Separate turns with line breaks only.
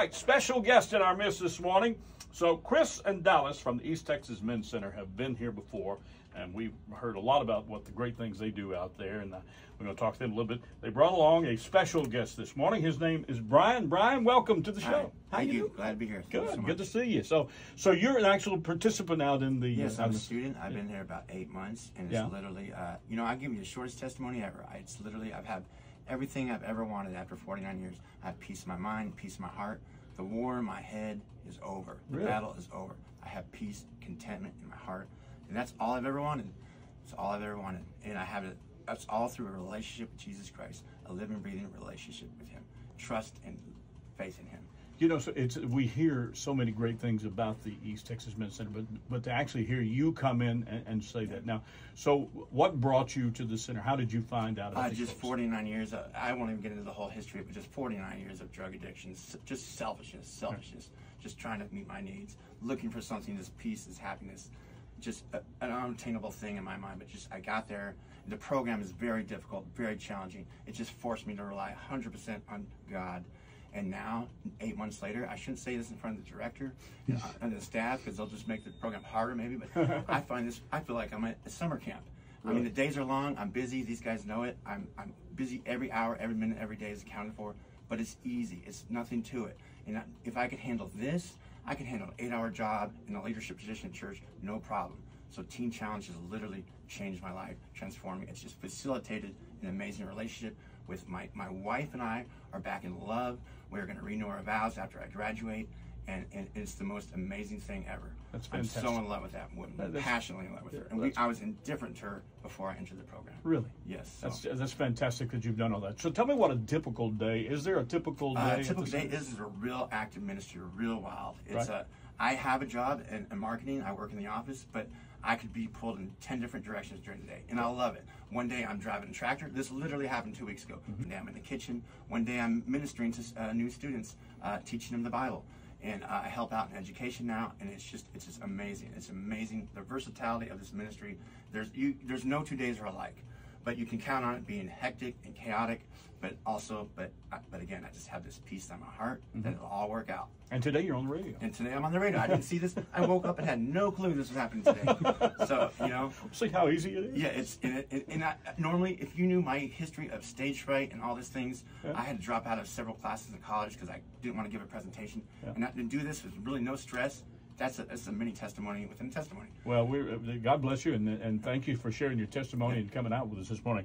right, special guest in our midst this morning. So, Chris and Dallas from the East Texas Men's Center have been here before, and we've heard a lot about what the great things they do out there, and uh, we're going to talk to them a little bit. They brought along a special guest this morning. His name is Brian. Brian, welcome to the
Hi.
show. How
Thank
you
you. Glad to be here. Thank
Good,
so
good to see you. So, so you're an actual participant out in the.
Yes,
uh,
I'm a student. I've been here about eight months, and it's
Yeah.
literally, uh, you know, I give you the shortest testimony ever. It's literally, I've had everything I've ever wanted after 49 years. I have peace in my mind, peace in my heart. The war in my head is over. The
Really?
battle is over. I have peace, contentment in my heart, and that's all I've ever wanted. It's all I've ever wanted, and I have it. That's all through a relationship with Jesus Christ, a living, breathing relationship with Him, trust and faith in Him.
You know, so it's we hear so many great things about the East Texas Men's Center, but but to actually hear you come in and, and say that now. So, what brought you to the center? How did you find out? about
Uh, just
folks?
49 years. Uh, I won't even get into the whole history, but just 49 years of drug addiction, just selfishness, selfishness, just trying to meet my needs, looking for something, this peace, this happiness, just a, an unattainable thing in my mind. But just I got there. The program is very difficult, very challenging. It just forced me to rely 100% on God. And now, eight months later, I shouldn't say this in front of the director uh, and the staff because they'll just make the program harder, maybe. But I find this, I feel like I'm at a summer camp. I mean, the days are long. I'm busy. These guys know it. I'm, I'm busy every hour, every minute, every day is accounted for. But it's easy. It's nothing to it. And I, if I could handle this, I could handle an eight-hour job in a leadership position in church, no problem. So Teen Challenge has literally changed my life, transformed me. It's just facilitated an amazing relationship with my, my wife and I are back in love. We're going to renew our vows after I graduate. And, and it's the most amazing thing ever.
That's fantastic.
I'm so in love with that woman,
That-
passionately in love with her. And we, I was indifferent to her before I entered the program.
Really?
Yes. So.
That's that's fantastic that you've done all that. So, tell me what a typical day is. There a typical day?
Uh,
the
typical day this is a real active ministry, real wild. It's
Right.
a. I have a job in, in marketing. I work in the office, but I could be pulled in ten different directions during the day, and I love it. One day I'm driving a tractor. This literally happened two weeks ago.
Mm-hmm.
One day I'm in the kitchen. One day I'm ministering to uh, new students, uh, teaching them the Bible. And uh, I help out in education now, and it's just it's just amazing. It's amazing the versatility of this ministry. There's you there's no two days are alike but you can count on it being hectic and chaotic but also but but again i just have this peace in my heart that mm-hmm. it'll all work out.
And today you're on the radio.
and today i'm on the radio. I didn't see this. I woke up and had no clue this was happening today. So you know.
See how easy it is.
yeah it's and, it, and- I, normally if you knew my history of stage fright and all these things i had to drop out of several classes in college because i didn't want to give a presentation. And I, to do this with really no stress that's a, that's a mini testimony within a testimony
Well, we uh, God bless you, and and thank you for sharing your testimony and coming out with us this morning.